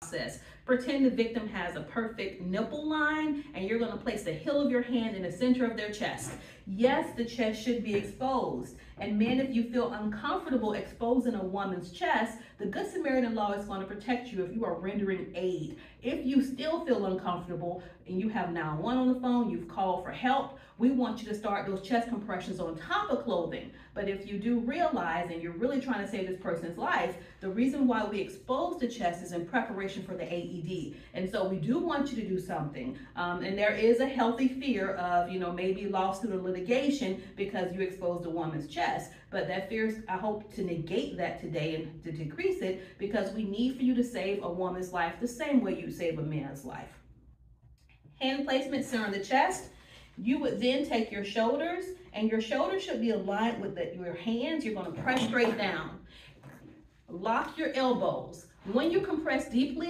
process. Pretend the victim has a perfect nipple line and you're going to place the heel of your hand in the center of their chest. Yes, the chest should be exposed. And men, if you feel uncomfortable exposing a woman's chest, the Good Samaritan law is going to protect you if you are rendering aid. If you still feel uncomfortable and you have 911 on the phone, you've called for help, we want you to start those chest compressions on top of clothing. But if you do realize and you're really trying to save this person's life, the reason why we expose the chest is in preparation for the And so we do want you to do something. Um, and there is a healthy fear of, you know, maybe lawsuit or litigation because you exposed a woman's chest. But that fear, I hope to negate that today and to decrease it because we need for you to save a woman's life the same way you save a man's life. Hand placement center of the chest. You would then take your shoulders and your shoulders should be aligned with the, your hands. You're going to press straight down. Lock your elbows. When you compress deeply,